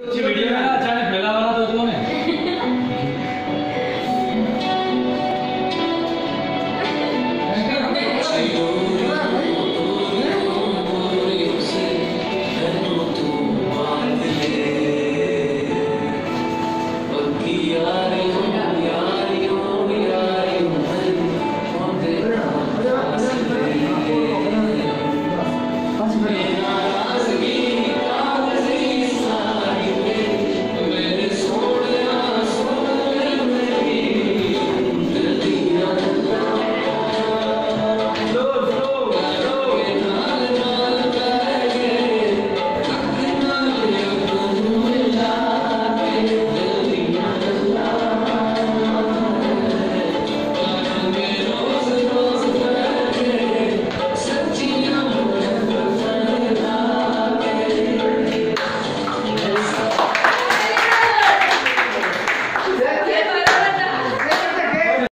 Video અચાનક ફેલાવાના તો હતો ને. Amen.